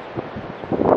何?